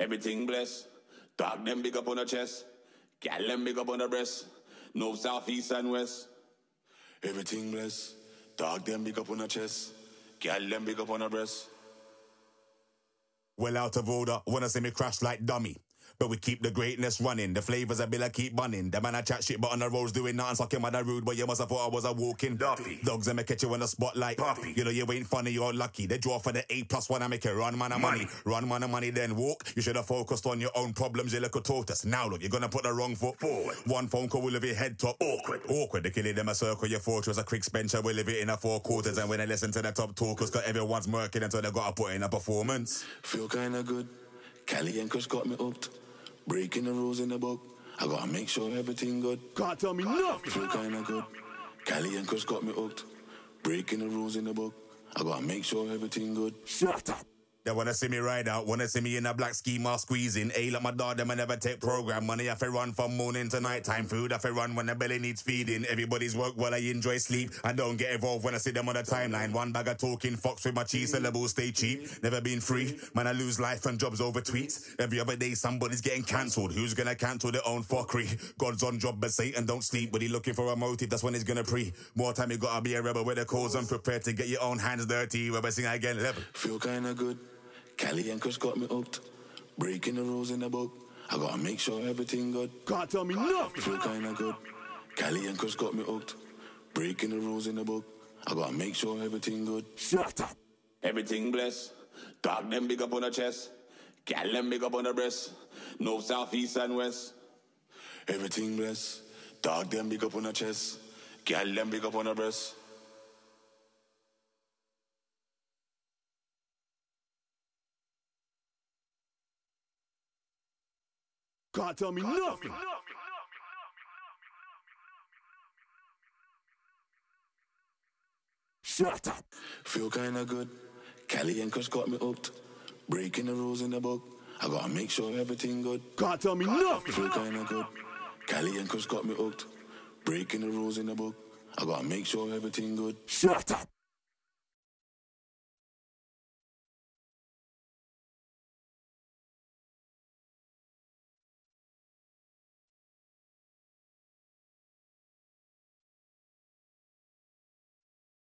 Everything blessed. Dog them big up on the chest. Gal them big up on the breast. North, south, east, and west. Everything blessed. Dog them big up on the chest. Gal them big up on the breast. Well out of order, wanna see me crash like dummy. But we keep the greatness running. The flavors I bill I keep bunning. The man I chat shit, but on the roads doing nothing. Sucking mother rude, but you must have thought I was a walking Duffy. Dogs and me catch you on the spotlight. Puppy. You know you ain't funny, you're lucky. They draw for the eight plus one, I make it run man of money. Money. Run man of money, then walk. You should have focused on your own problems, you little tortoise. Now look, you're gonna put the wrong foot Forward. One phone call will leave your head top. Awkward. Awkward. They killing them a circle, your fortress, a quick spencer. We live it in a four quarters. And when they listen to the top talkers, cause everyone's murking until they gotta put in a performance. Feel kinda good. Cali and Kush got me hooked. Breaking the rules in the book. I gotta make sure everything good. Can't tell me nothing. Feel kinda good. Cali and Kush got me hooked. Breaking the rules in the book. I gotta make sure everything good. Shut up. They wanna see me ride out, wanna see me in a black ski mask squeezing. A like my dog, them I never take program. Money I fi run from morning to night time. Food I fi run when the belly needs feeding. Everybody's work while I enjoy sleep. I don't get involved when I see them on the timeline. One bag of talking, fox with my cheese, mm. syllables stay cheap. Never been free. Man, I lose life and jobs over tweets. Every other day somebody's getting cancelled. Who's gonna cancel their own fuckery? God's on job, but Satan don't sleep. But he looking for a motive, that's when he's gonna pre. More time you gotta be a rebel with the cause unprepared to get your own hands dirty. Rebel sing again level. Feel kinda good. Cali and Kush got me hooked. Breaking the rules in the book. I gotta make sure everything good. Can't tell me nothing. Feel kinda good. Cali and Kush got me hooked. Breaking the rules in the book. I gotta make sure everything good. Shut up. Everything blessed. Dog them big up on the chest. Gal them big up on the breast. North, south, east, and west. Everything blessed. Dog them big up on the chest. Gal them big up on the breast. Can't tell me nothing. Shut up. Feel kinda good. Cali and Kush got me hooked. Breaking the rules in the book. I gotta make sure everything good. Can't tell me nothing. Feel kinda good. Cali and Kush got me hooked. Breaking the rules in the book. I gotta make sure everything good. Shut up.